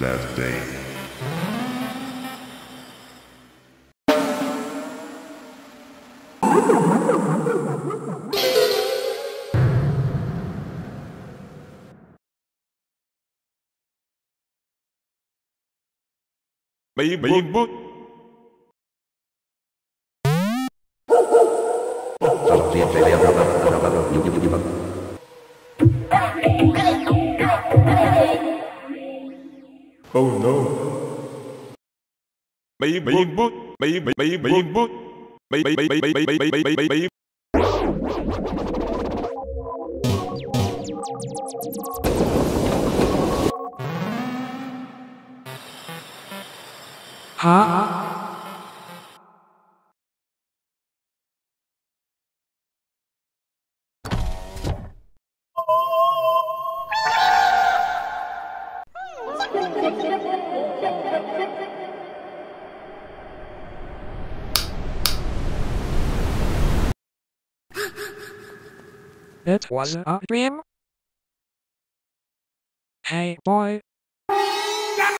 That day. Bayi bayi but. Kalau dia Oh no. bay It was a dream. Hey boy,